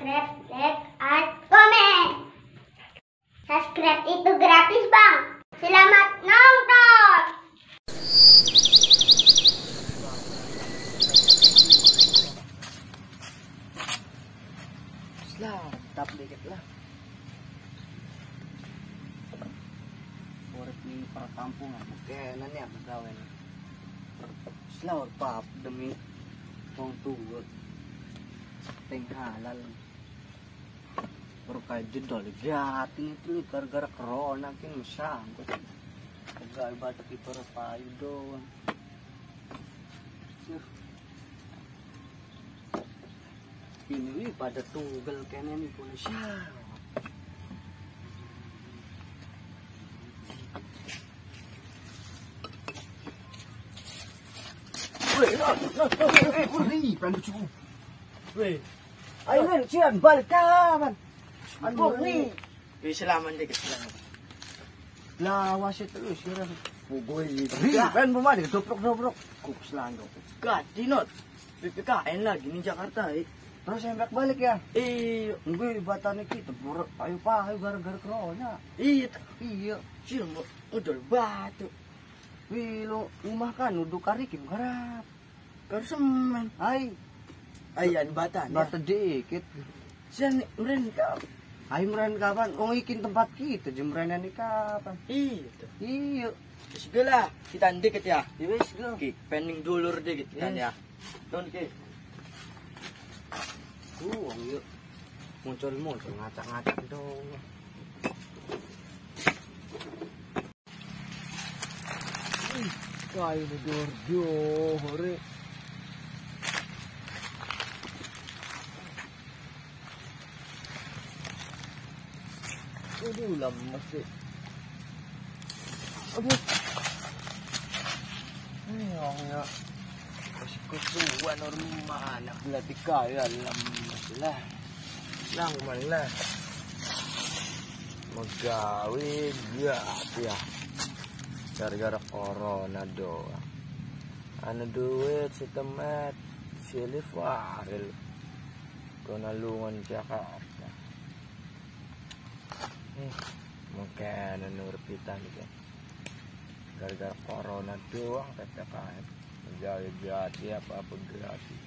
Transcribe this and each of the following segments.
subscribe, like, and comment. Subscribe itu gratis, Bang. Selamat nonton. lah tap dikit lah Urip di perkampungan kenan ya pegawai Selaur pap demi wong tua Ting halal Baru kayak jedol Jati itu gara-gara corona Kan masangkut Pegawai batak di perpayu doang ini pada tunggal kene nih siya. Weh, weh, weh. Weh, ayo men, cian balik kawan. Nih. Wih, selaman dikit, selaman. Lawas itu lu sira. Pugoy gitu. Wih, kan pemadi dobrok-dobrok. Kuk selando. God, dinot. PPKN lagi di Jakarta, eh. Terus yang balik ya. Iya, Gue batane kita buru ayo pa ayo gara-gara corona. iya, Iya. sih mau udah batu. Wih, lo rumah kan udah karikim garap. Kau semen. Ay, Ayan, batan. Ya. bata dikit. Sian, meren kau. Ay, meren kapan? Oh, ikin tempat kita, jemrenan ni kapan? Iya. Iya. Sige lah, kita dikit ya. Yes, go. Oke, pending dulur dikit kan Yes. ya. Don ke. Uh, ang yun. Muncul-muncul, ngacak-ngacak dong. Kayo ni Giorgio, Aduh, lemes sih. Aduh. Ay, ang ya. Kusuan orang mana berarti kaya lemes lah. Lang man lah. Magawin gat ya. Gara-gara corona doang. Ano duit si Temet, si Lifaril. Kunalungan Jakarta. Eh, mungkin nurpitan ka. Gara-gara corona doang kata kahit. Magawin apa-apa gratis.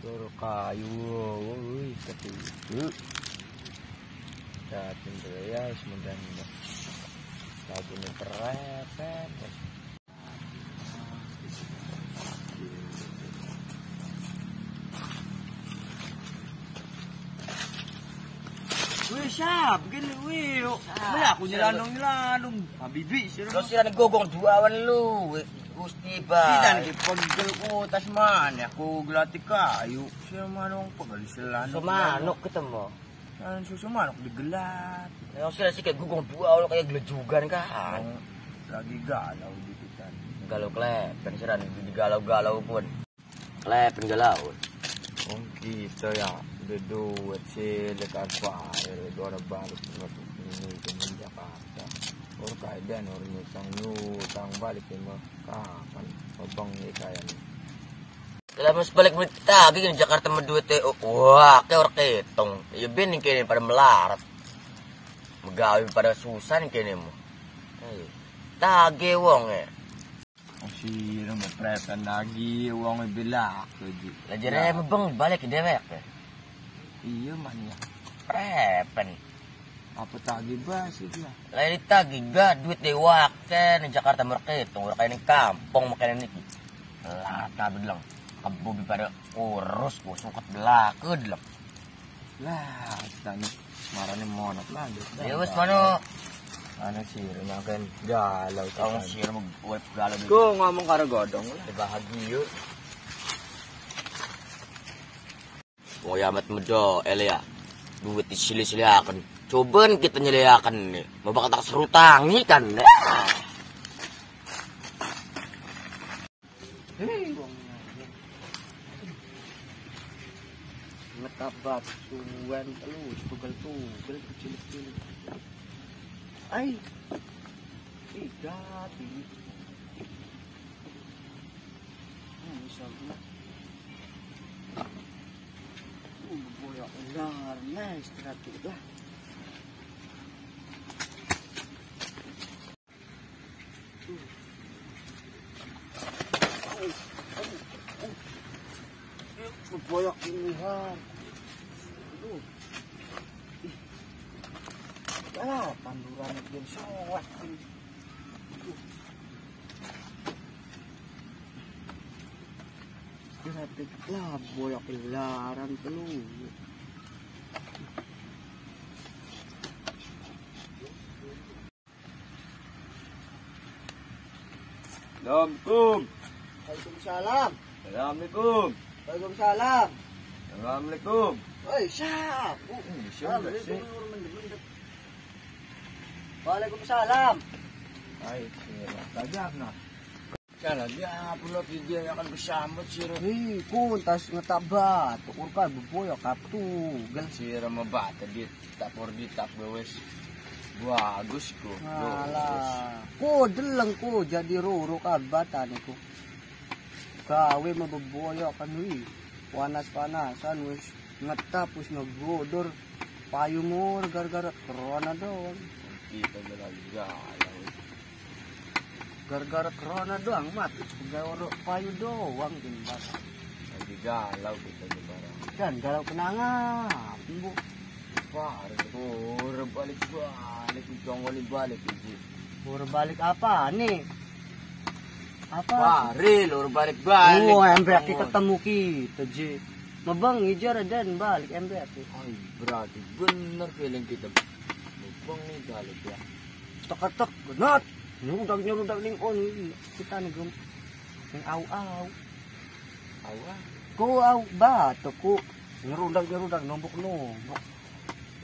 Turo kayu, uy, katipu. Datin Reyes, maganda. Lagi ni Perepet. Wih, siap, gini, wih. Wih, aku nyelanong-nyelanong. Habibi, sih. Lo sira nagogong duawan lu, Gusti Kita ba. nih pondel ko tas man aku gelati kayu. Siya manong pagali sila Sumanok kita mo. Ano susumanok digelat. Yung sila si kay gugong dua ulo kaya glejugan ka. Ang lagi galau di kita. Galaw klep, kan sira digalaw-galaw pun. Klep galaw. Kung kita ya, deduet sila kan fire, doon na balik na pinito ng Jakarta. Or kaya din, or nutang nutang balik mo kapan, mabang ni kaya ni. Kaya mas balik mo tagi yung Jakarta mo duit eh. Wah, kaya or ketong. Bin yung kini pada melarat. Magawin pada susan yung kini mo. Ay, tagi wong eh. Kasi na maprepan lagi, uwang may bilak. Lajare mo bang balik ke dewek eh. Iya man ya. Prepen. Apa tagi ba sila? Lain tagi ga duit di wakte ni Jakarta market tunggu kayak ni kampung makan ni lata bilang kabubi pada urus ko sukat belakad lang Lah, tani. Marani monot lagi. ya wes mano Ano sih, makan galau. kau sir mag web di Ko ngomong karo godong lah. di bahagia Oh yamat mo do, Elia. Duit di sili-siliakan. Cobain kita nyeliakan nih. Mau bakal tak seru tangi kan. Hei, Ngetabat suwen terus tugel-tugel kecil-kecil. Ay. Hmm, bisa. Uh, boy, ular, nah istirahat dulu lah. Boyak ini har. Aduh. Ih. Ah, panduran itu sawat. Grabe lah, boyak ilaran telu. Assalamualaikum. Waalaikumsalam. Assalamualaikum. Waalaikumsalam. Assalamualaikum. Oi, siap. Sih? Waalaikumsalam. Kala dia pulo dia akan bersambut sira. Hei, kun tas ngetabat. Tukur ka buboyak kaptu. Gal Sira mabata di tapor di tap wes. Bagus ko. Alah. Ko delang ko jadi roro ka bata niku. Kawe mababoyak kan wi. Panas-panasan wis ngetapos naggodor. Payo mo gara-gara corona doon. Kita. Gara-gara corona doang mati. Gawaro payo doang din bata. Lagi galau kita di barang. Dan galau kenangan. Bu. Pare ko balik balik itong wali balik iji. Puro balik apa nih? Apa? Pare lor balik balik. Oh, ember kita ketemu kita, Ji. Mabang ijar dan balik ember. Ay, berarti bener feeling kita. Bang nih balik ya. Tek-tek, genot. Nyerudak nyerudak ning on kita nih gum. Ning au au. Awa. Ko au bata ko. Nyerudak nyerudak nombok nombok.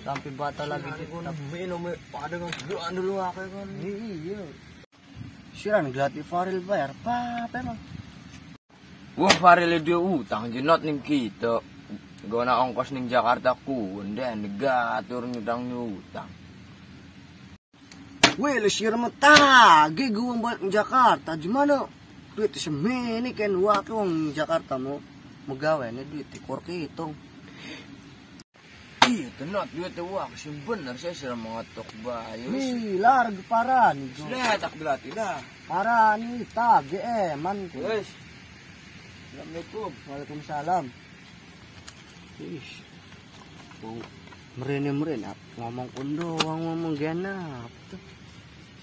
Sampai bata lagi kita. minum pada kan doan dulu aku kan. Iya. Siran glati Faril bayar pa, emang. Wah, pare le dia utang jenot ning kita. Gua na ongkos ning Jakarta ku, dan negatur nyutang nyutang. Wih, sira mo tagi gawang balik ng Jakarta. Gimana? Duit semini kan wakil wang Jakarta mo. Magawa na duit ikor kitong. Iya, tenot dia tuh wah, sih bener saya sudah mengetok bayu. Nih, larg para ni Jo. Sudah tak belati dah. Para ni tagi eh, man ko. Wes. Assalamualaikum. Waalaikumsalam. Ish. Oh, merin ap ngomong kundo, ngomong genap. Tuh.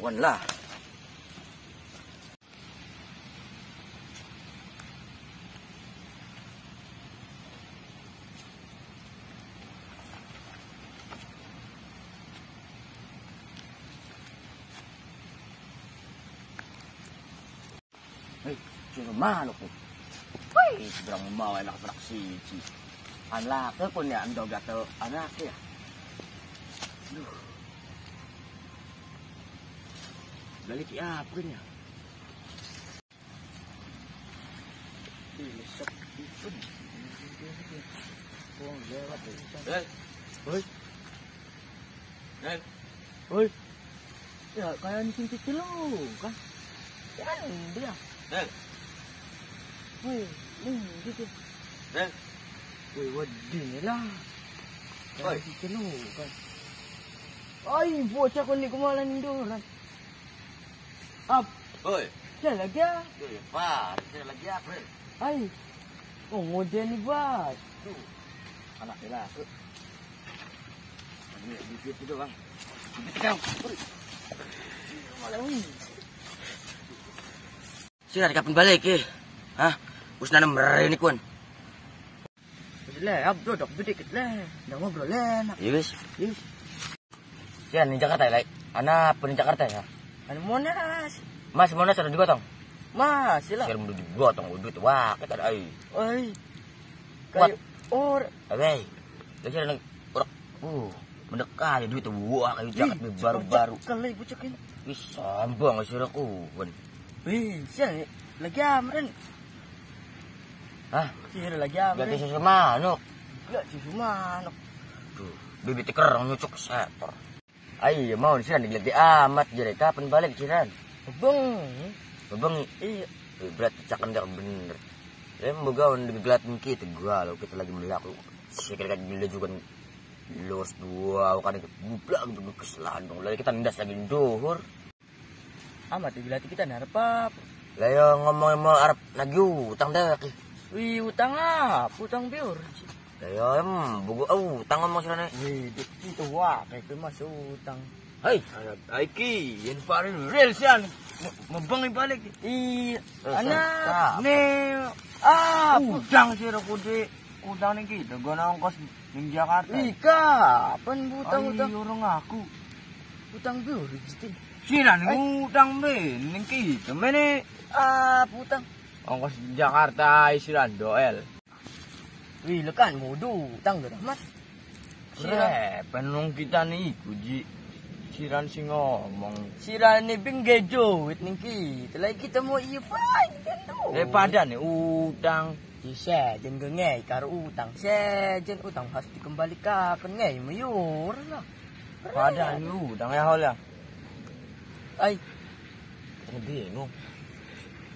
Lawan lah. Hey, sino malo ko? Ay, sobrang maway na kapanak si Chi. Ang laki po niya, ang doga to, anak ya. Duh. Ipon. Oh, lewat eh. Hey, Hoy, hey, hoy. Ya, kaya ni Cinti Tilo, kan? Yan, dia. hey, Hoy, nih, gitu. hey. Hoy, wadi nila. Hoy. Kaya si Tilo, kan? Ay, bocah ko ni kumalan doon. Up, Hoy, siya lagya. Hoy, pa, saya lagi apa? Ay, oh, ngode ni Bat. Anak nila. Ini bibit itu bang. Bibit kau. Sila kapan balik eh? Hah? Us na naman ini kun. Le, abdo dok bidik le. Dah ngobrol le. nak. Iya wis. Yes. Sian di Jakarta ya, like. Anak pun Jakarta ya. Anu Monas. Mas Monas ada digotong. Mas, sila. Sir mundu digotong oh, udut wah, ya kita ada ai. Oi. Kayu or. Wei. Jadi ada urek. Uh, mendekat ya, duit wah kayak jaket baru-baru. Kali bucekin. Wis sombong sih ku. Uh, Wih, siang lagi amren. Hah? Sihir lagi amren. Gak bisa semanuk. Gak bisa semanuk. Duh, bibit kerang nyucuk setor. Ay, mau di sini lagi amat jadi kapan balik siran? Bang. Babang Iya. eh, berarti cakan dak bener. Ya moga on digelatin kita gua lo kita lagi melaku. Sekali kan gila juga los dua kan gublak gitu kesalahan dong. Lalu kita nindas lagi dohor. Amat digelati kita narapa. Layo ngomong mau Arab lagi utang dah. Wih, utang apa? Utang biur. Kaya em, bugo oh, utang mo sila na. Hey, dito wa, kay ko mas utang. Hey, ay ki, yan parin real yan. Mabang ibalik. I ana ne ah, udang sira kude. Udang ni ki, gua ang kos ning Jakarta. Ika, pan butang utang. Ay, urong aku. Utang bi origitin. Sira ni utang be, ning ki, temene ah, putang. Ongkos Jakarta isiran doel. Wih, lekan bodoh. Tang ke dah, Mas? penung kita ni, kuji. Siran si ngomong. Siran ni bing gejo, wit ningki. Telai kita mau iya pun, Daripada eh, ni, utang. Si sejen ke ngei karo utang. Sejen utang pasti dikembali ke ke ngei mayur lah. Pada ni utang ya hola. ya. Ay. Ngedih no.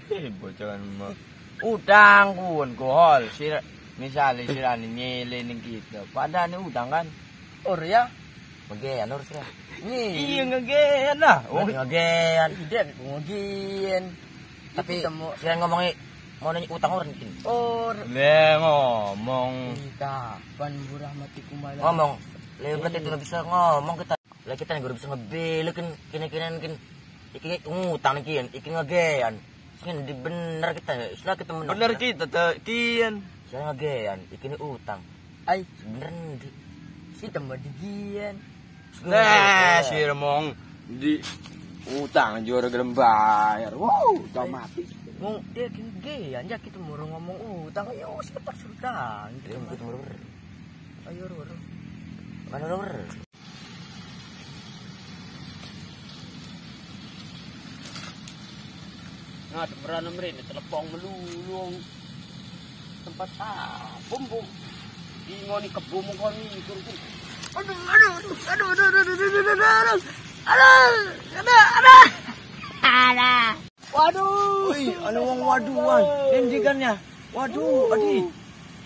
Eh, bocoran mah. Utang pun kohol. Siran. misalnya sirani nyelenin gitu padahal utang kan or ya? Ngegean or sih iya ngegean lah. Oh. ngegean. Ide ngegean. Tapi sirani ngomongnya mau nanya utang orang ini. Or le ngomong. Kapan murah mati malah ngomong. Le berarti itu nggak bisa ngomong kita. Le kita nggak bisa ngebel kan kini kini kan iki ngutang kian. Iki ngegean. Di bener kita ya. istilah kita bener kita kian saya ngegean bikin utang. Ay sebenernya si tambah digian nah eh, si remong di utang juara gerembayar. wow udah mati mau dia kini gean ya kita mau ngomong utang. Ya usah tak sultan kita mau ayo murung, mana roro Nah, demeran nomor ini telepon melulu. Tempat ah, bumbung. Ingoni kebum kon ni kurun. Aduh, aduh, aduh, aduh, aduh, aduh, aduh, aduh, aduh, aduh, aduh, aduh, aduh, aduh. Waduh. Wih, ano wong waduan? Hendikannya. Waduh, adi.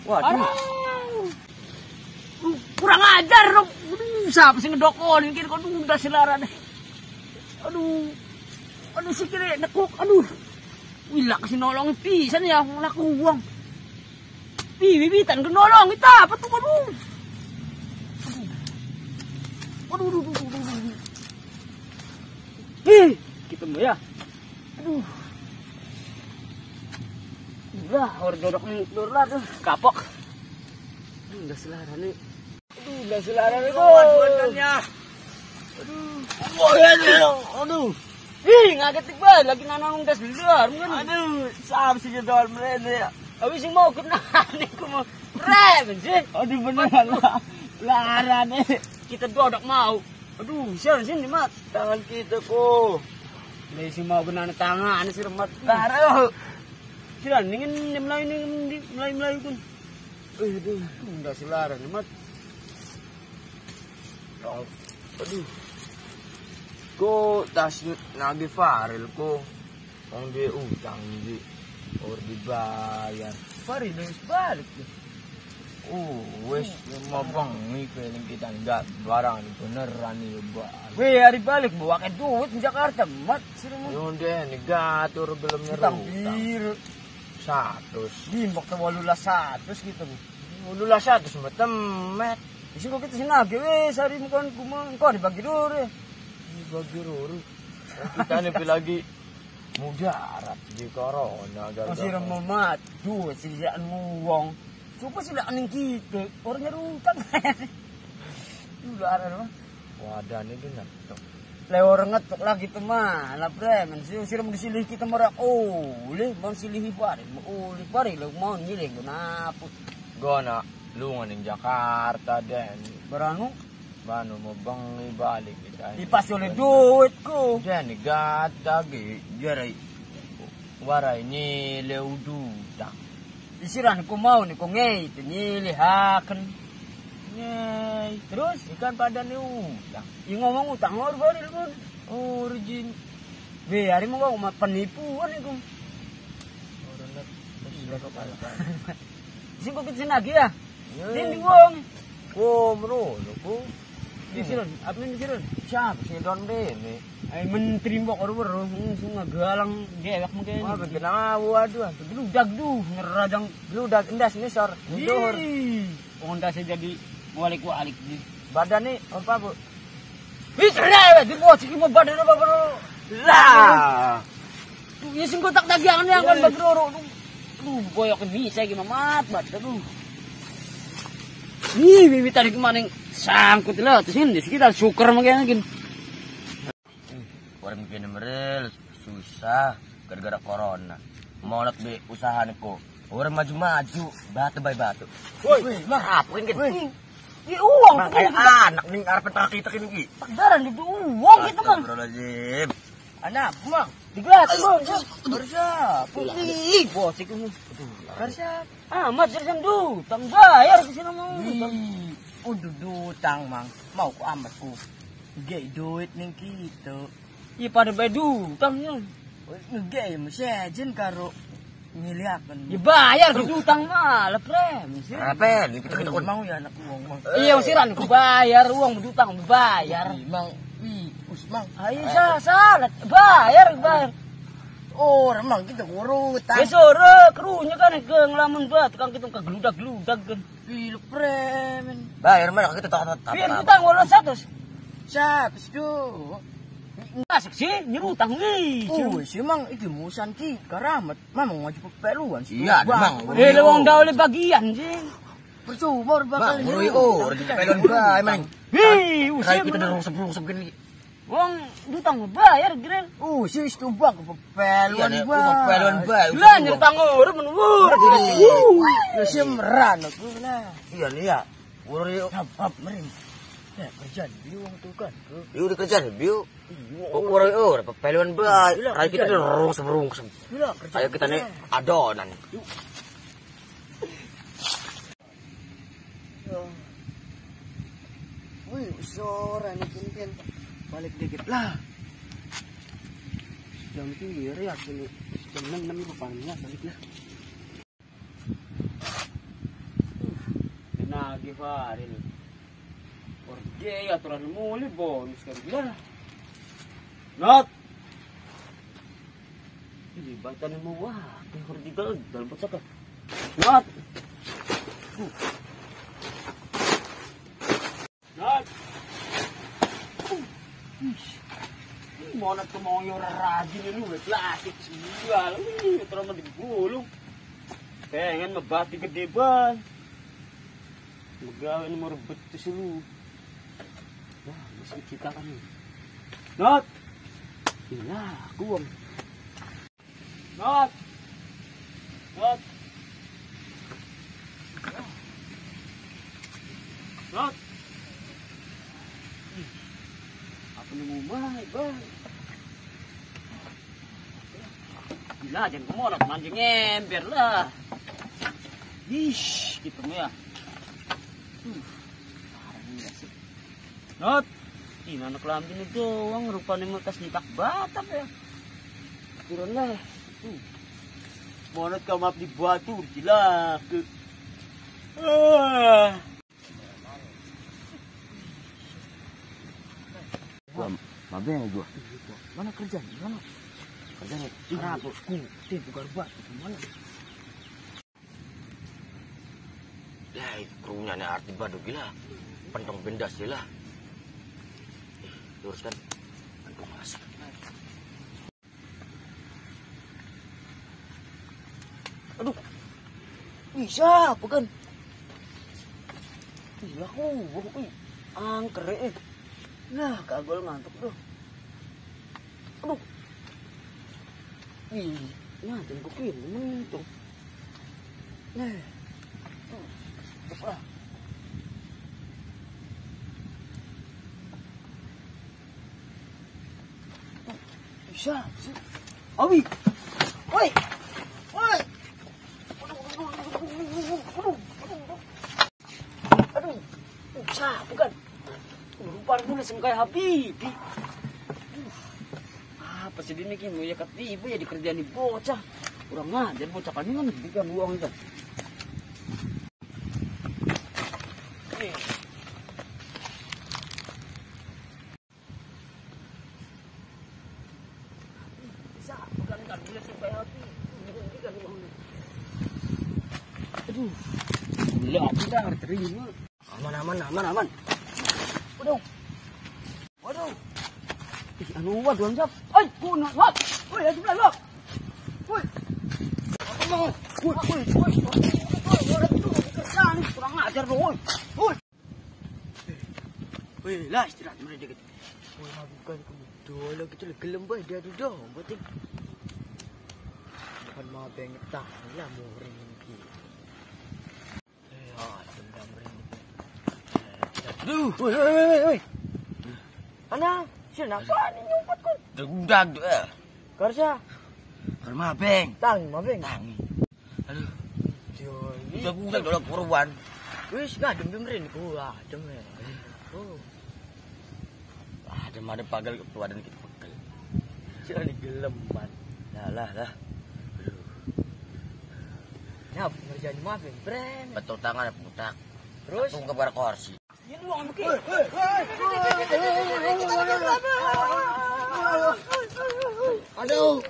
Waduh. Kurang ajar dong. Siapa sih ngedokolin kira kau udah selaran. Aduh. Aduh si kira nekuk. Aduh. Wila kasi nolong pisan ya ang laku uang. Bibibitan ke nolong kita apa tuh aduh. Aduh. Aduh, aduh, aduh, aduh, aduh. Ih, kita mau ya. Aduh. Udah, orang dodok nih, dodok tuh, kapok. Aduh, udah selaran nih. Aduh, udah selaran nih, Waduannya. Wah, ya, ya. Aduh. Ih, ngagetik banget lagi nanang gas luar. Aduh, sab si jadwal mereka tapi sing mau kenane ku mau rem? sih. Aduh beneran lah. Larane. Kita dua dak mau. Aduh, share sini mat. Tangan kita ko. Lagi sing mau kenane tangan si remat. Lara. Siran ningin nih ningin mulai melayu kun. Kan. Eh, aduh, enggak sih larane mat. Ya, aduh. Ko tas Nabi Faril ko. Kang dia utang uh, dia. Or dibayar. Pari nulis balik tuh. Oh, wes mabang nih keliling kita enggak barang nih beneran nih ya, buat. Weh hari balik bawa ke duit di Jakarta mat sih. Yunde nih gatur belum nyeru. Tampir. Satu. Bimbok tewalulah satu gitu. Walulah satu sama. Di sini kita sini lagi wes hari mukon kumang kau dibagi dulu. Dibagi dulu. Kita nih lagi mudarat di corona gara sira mau maju sediaan wong coba sudah aning kita orang nyerukan ada mah wadane itu ngetok le orang ngetok lagi teman lah bremen sih usir mau disilih kita merak oleh oh, mau silih pare oleh oh, pare lu mau nyilih kenapa? Nak lu ning Jakarta dan beranu Bano mo bang ibalik kita? ipas oleh duit ko Den, gata gi, jaray. Waray ni leuduta. isiran ko mau ni ko ngey nyilih haken Nyay, terus ikan pada ni utang. yung ngomong utang or bari ko Origin. be hari mo ko penipuan ko Orang na, masila ka pala. sing ko kitsin lagi ya din di wong Ko, bro, ko. di siron apa ni siron Siapa si Don Bene? ay menteri mo ko ro sung galang gewak mo kay Wah, bikin awu aduh. Dulu dagdu ngerajang Lu udah endas nih sor. Mundur. Honda saya jadi walik-walik di. Badan nih apa bu? Ih, keren di bawah sih mau badan apa bro? Lah. Tuh, ya sing kotak dagangan yang kan bagro. Tuh, boyok bisa gimana mat bat tuh. Ih, bibi tadi ke mana sangkut lah, terus ini sekitar syukur mungkin. Orang bikin merel susah gara-gara corona. Mau nak be usaha ko. Orang maju-maju, batu bay batu. Woi, mah apa kan? Iya uang, Mang kayak anak nih ngarep tak kita kini ki. Pagdaran itu uang gitu man. Astagfirullahaladzim. Anak, mang, digelat bang. Bersiap. Ih, bos itu. Kerja. Ah, mas jangan du, tang bayar ke sini mau. Ih, udah dutang mang. Mau ku amat ku. Gay duit ning kita. Iya pada bayar du, tangnya. Ngegay mo sejen karo ngiliakan. Ya bayar ke utang mah, lah prem. Apa? Ini kita kita mau ya anak uang mang. Iya, siran ku bayar uang berutang bayar. Mang. Ih, usmang. Ayo sa salat bayar bayar. Oh, mang kita kurutang. Ya sore krunya kan ke ngelamun bat kan kita ke geludak-geludak kan. Ih, lu premen. Bayar mana kita tak tak Biar utang walau satu. Sih tuh? Asik sih nyerutang nih. Oh, si mang iki musan ki karamat. Mamang wajib pepeluan sih. Iya, mang. Eh, lewang dah oleh bagian sih. Percuma bakal Bang, murui oh, orang kita pelon bay man. Hei, Kayak usah kita dah rusep-rusep gini. Wong utang bayar keren. Oh, si itu bang pepeluan Iya, pepeluan bay. Lah nyertang orang menurut. Ya si meran aku lah. Iya nih ya. Yuk. Hap merin. Ya kerja di uang tuh kan. Yuk dikerja biu. Urus oh, pepeluan bay. Kayak kita. Gila kerja. Kayak kita nih adonan. Wih, sore nih kintin. Balik dikit lah. Jam kiri ya sini. Jam enam enam rupanya balik lah. Nagi pare nih. Porque aturan muli bonus kan gila. Not. Ini baca nih mau wah, kayak di gagal baca kan. Not. Uh. Not. Uh. Ish. Nak mau yang rajin ini udah klasik sial. Ini terus mau digulung. Pengen mabati gede ban. Magawin mo rebet to si Lu. Wah, mas kan. Not! Ina, kuwang. Not! Not! Apa ni mo mahay ba? Gila, dyan ko mo. Nagmanjing ember lah. Ish, gitu ya. Not, inanak lang din ito. Ang rupa ni mo tas nitak bata pa. Turun na. Uh. Monot ka map di batu. Sila. Ah. Mabe yang gua. Mana kerja? Mana? Nih. Kenapa? Ku, tim bukan buat. Mana? Ya, krunya nih arti badu gila. Pentong benda sih. Eh, Luruskan. Aduh, masuk. Aduh. Bisa, apa kan? Iya aku, aku Angker eh. Nah, kagol ngantuk tuh. Ih, natin ko kilo naman ito. Eh. Apa? Isa, isa. Awi! Oi! Oi! Aduh, isa, bukan. Rupa muna sa kay Pasti dinikin mo ya katiba ya dikerjaan di bocah. Kurang ajar bocah kan kan bukan uang itu. Aduh. Gila, kita harus terima. Aman, aman, aman, aman. Waduh. Anu waduh ang sap. Ay, puno, wag. Uy, anu plan, wag. Uy. Wag. Uy, uy, uy. Uy, wala dito. Kerjaan ni kurang ajar lo, uy. Uy. Uy, lah istirahat mari dikit. Uy, bukan kamu dolo gitu lah gelem bae dia duduk. Betul. Bukan mau bengit tah lah mau ring ki. Eh, ah, dendam ring. Aduh, woi, woi, woi, woi. Ana, siapa ni nyumput ko? Dugdag tu eh. Karsa, Rumah beng. tang, mabeng. Tangi. Aduh, Joli. dugdag dalam kurwan. Wis nga dem rin ko ah, dem. Oh, Ada mana pagal keluaran kita pekel. joli geleman. Lah lah lah. Nyap, ngerjain mabeng, brand. Betul tangan putak. Terus, Tung ke bar Aduh.